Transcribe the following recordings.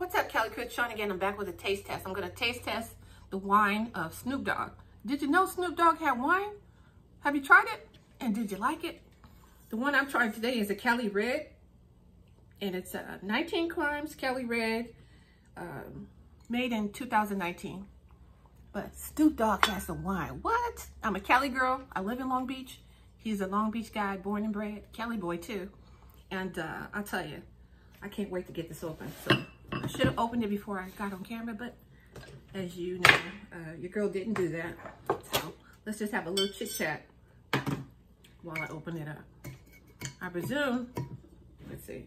What's up, Cali Crew? Shawn again. I'm back with a taste test. I'm going to taste test the wine of Snoop Dogg. Did you know Snoop Dogg had wine? Have you tried it? And did you like it? The one I'm trying today is a Cali Red. And it's uh, 19 Crimes Cali Red, um, made in 2019. But Snoop Dogg has some wine. What? I'm a Cali girl. I live in Long Beach. He's a Long Beach guy, born and bred. Cali boy, too. And uh, I'll tell you, I can't wait to get this open. So I should have opened it before I got on camera, but as you know, uh, your girl didn't do that. So let's just have a little chit chat while I open it up. I presume, let's see,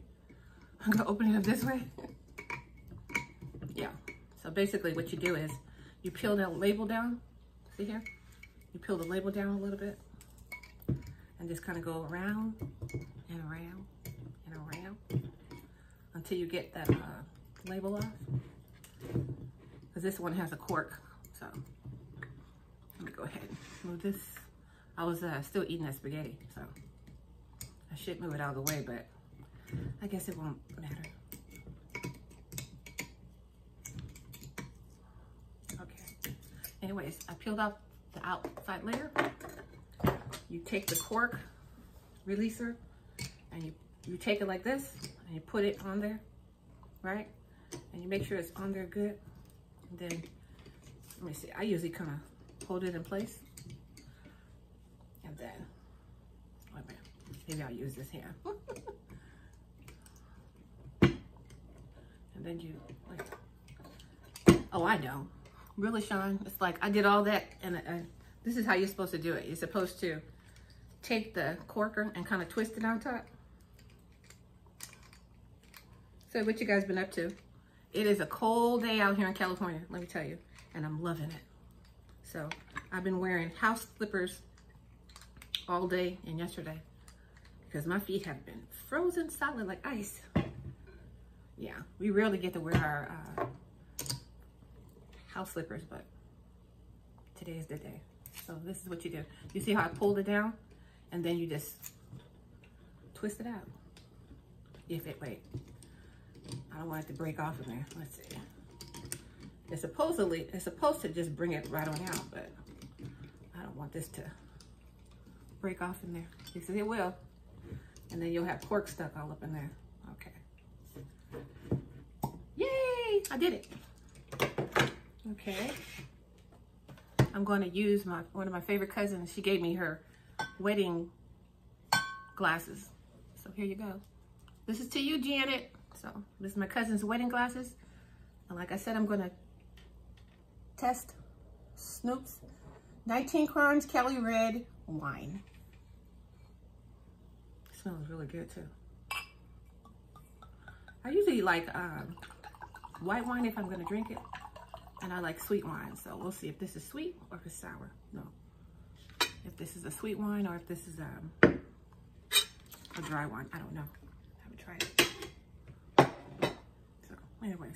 I'm gonna open it up this way. yeah, so basically what you do is you peel that label down, see here? You peel the label down a little bit and just kind of go around and around and around until you get that uh, label off. Because this one has a cork. So let me go ahead move this. I was uh, still eating that spaghetti, so I should move it out of the way, but I guess it won't matter. Okay. Anyways, I peeled off the outside layer. You take the cork releaser and you, you take it like this and you put it on there, right? And you make sure it's on there good. And then, let me see, I usually kind of hold it in place. And then, maybe I'll use this hand. and then you, oh, I know. Really, Shawn, it's like I did all that and this is how you're supposed to do it. You're supposed to take the corker and kind of twist it on top. So what you guys been up to? It is a cold day out here in California, let me tell you, and I'm loving it. So I've been wearing house slippers all day and yesterday because my feet have been frozen solid like ice. Yeah, we rarely get to wear our uh, house slippers, but today is the day. So this is what you do. You see how I pulled it down? And then you just twist it out. If it, wait, I don't want it to break off in there. Let's see. It's supposedly, it's supposed to just bring it right on out, but I don't want this to break off in there. He says it will. And then you'll have pork stuck all up in there. Okay. Yay! I did it. Okay. I'm going to use my one of my favorite cousins. She gave me her wedding glasses. So here you go. This is to you, Janet. So this is my cousin's wedding glasses. And like I said, I'm to test Snoop's 19 Crimes Cali Red wine. It smells really good too. I usually like um, white wine if I'm to drink it. And I like sweet wine. So we'll see if this is sweet or if it's sour. No. If this is a sweet wine or if this is um, a dry wine. I don't know. I haven't tried it.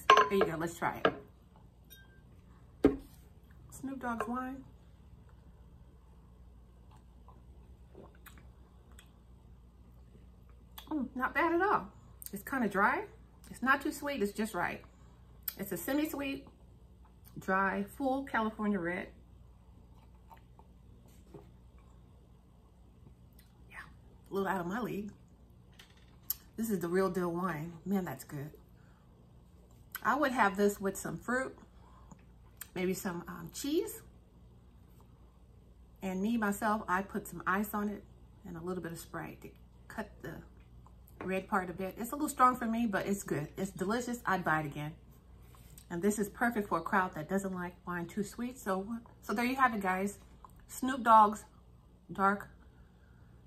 Anyways, there you go. Let's try it. Snoop Dogg's wine. Mm, not bad at all. It's kind of dry. It's not too sweet. It's just right. It's a semi-sweet dry, full California red. Yeah, a little out of my league. This is the real deal wine. Man, that's good. I would have this with some fruit, maybe some um, cheese. And me, myself, I put some ice on it and a little bit of Sprite to cut the red part a bit. It's a little strong for me, but it's good. It's delicious. I'd buy it again. And this is perfect for a crowd that doesn't like wine too sweet. So, so there you have it, guys. Snoop Dogg's dark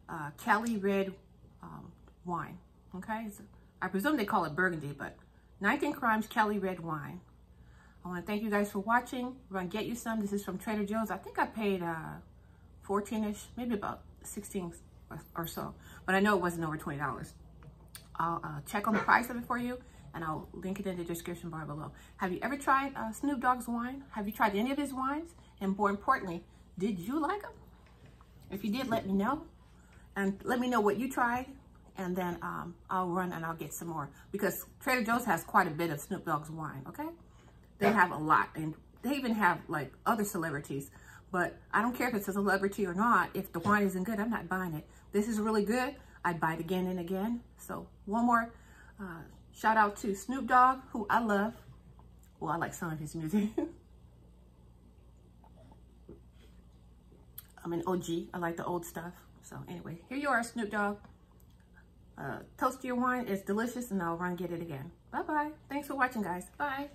uh, Cali Red um, wine. Okay, so I presume they call it Burgundy, but 19 Crimes Cali Red wine. I want to thank you guys for watching. We're going to get you some. This is from Trader Joe's. I think I paid uh, 14-ish, maybe about 16 or so. But I know it wasn't over $20. I'll uh, check on the price of it for you and I'll link it in the description bar below. Have you ever tried uh, Snoop Dogg's wine? Have you tried any of his wines? And more importantly, did you like them? If you did, let me know. And let me know what you tried and then um, I'll run and I'll get some more because Trader Joe's has quite a bit of Snoop Dogg's wine, okay? They have a lot and they even have like other celebrities, but I don't care if it's a celebrity or not. If the wine isn't good, I'm not buying it. This is really good. I'd buy it again and again. So one more uh, shout out to Snoop Dogg, who I love. Well, I like some of his music. I'm an OG. I like the old stuff. So anyway, here you are, Snoop Dogg. Uh, toast your wine. It's delicious, and I'll run get it again. Bye-bye. Thanks for watching, guys. Bye.